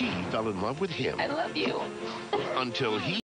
She fell in love with him I love you. until he